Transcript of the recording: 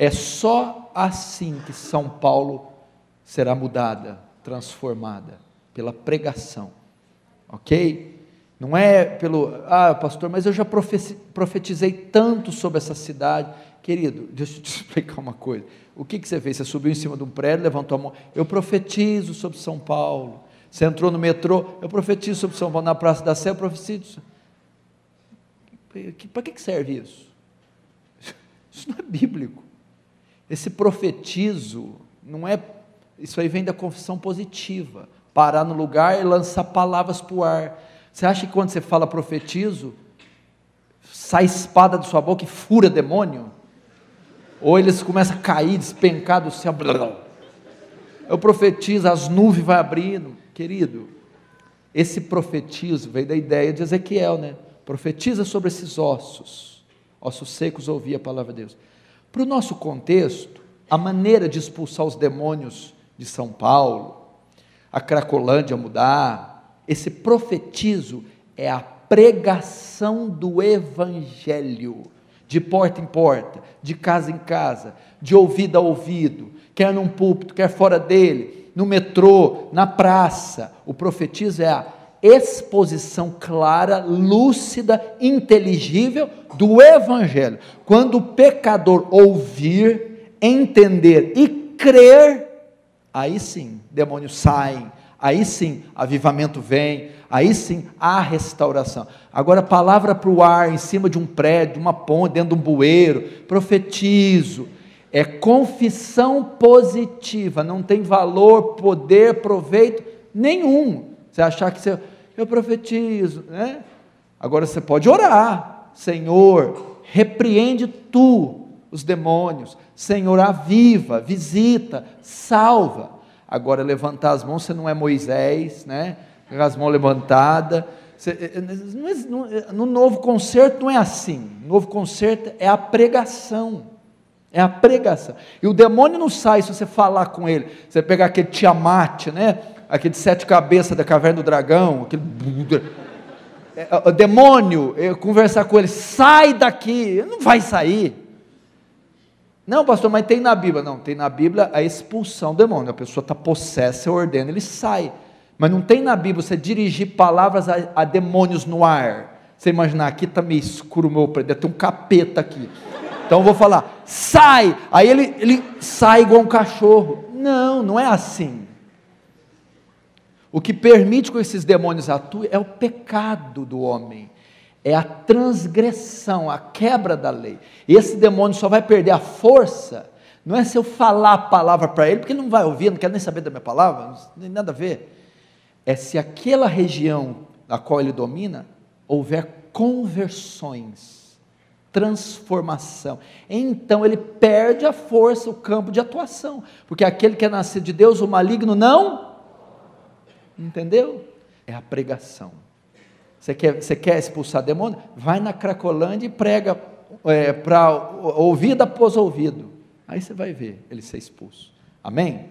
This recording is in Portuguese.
É só assim que São Paulo será mudada, transformada, pela pregação. Ok? Não é pelo, ah, pastor, mas eu já profetizei tanto sobre essa cidade. Querido, deixa eu te explicar uma coisa. O que, que você fez? Você subiu em cima de um prédio, levantou a mão. Eu profetizo sobre São Paulo. Você entrou no metrô, eu profetizo sobre São Paulo. Na Praça da Sé, eu profetizo. Para que serve isso? Isso não é bíblico. Esse profetizo não é. Isso aí vem da confissão positiva. Parar no lugar e lançar palavras para o ar. Você acha que quando você fala profetizo, sai espada da sua boca e fura demônio? Ou eles começam a cair, despencar do céu. Eu profetizo, as nuvens vão abrindo. Querido, esse profetizo veio da ideia de Ezequiel, né? Profetiza sobre esses ossos. Ossos secos ouvir a palavra de Deus. Para o nosso contexto, a maneira de expulsar os demônios de São Paulo, a Cracolândia mudar, esse profetizo é a pregação do Evangelho de porta em porta, de casa em casa, de ouvido a ouvido, quer num púlpito, quer fora dele, no metrô, na praça. O profetismo é a exposição clara, lúcida, inteligível do Evangelho. Quando o pecador ouvir, entender e crer, aí sim demônios saem, aí sim avivamento vem, aí sim há restauração. Agora, palavra para o ar, em cima de um prédio, uma ponte, dentro de um bueiro, profetizo, é confissão positiva, não tem valor, poder, proveito nenhum. Você achar que você, eu profetizo, né? Agora você pode orar, Senhor, repreende tu os demônios, Senhor, aviva, visita, salva. Agora levantar as mãos, você não é Moisés, né? com as mãos levantadas. Eh, eh, no novo concerto não é assim. No novo concerto é a pregação. É a pregação. E o demônio não sai se você falar com ele. Você pegar aquele Tiamat, né? Aquele sete cabeças da caverna do dragão, aquele. É, o demônio, conversar com ele, sai daqui, não vai sair. Não, pastor, mas tem na Bíblia. Não, tem na Bíblia a expulsão do demônio. A pessoa está possessa, eu ordeno, ele sai. Mas não tem na Bíblia você dirigir palavras a, a demônios no ar. Você imaginar, aqui está meio escuro meu prédio, tem um capeta aqui. Então eu vou falar, sai! Aí ele, ele sai igual um cachorro. Não, não é assim. O que permite que esses demônios atuem é o pecado do homem, é a transgressão, a quebra da lei. Esse demônio só vai perder a força, não é se eu falar a palavra para ele, porque ele não vai ouvir, não quer nem saber da minha palavra, não tem nada a ver é se aquela região a qual ele domina houver conversões, transformação. Então ele perde a força, o campo de atuação, porque aquele que é nascido de Deus, o maligno não. Entendeu? É a pregação. Você quer, você quer expulsar demônio? Vai na Cracolândia e prega é, para ouvido após ouvido. Aí você vai ver ele ser expulso. Amém?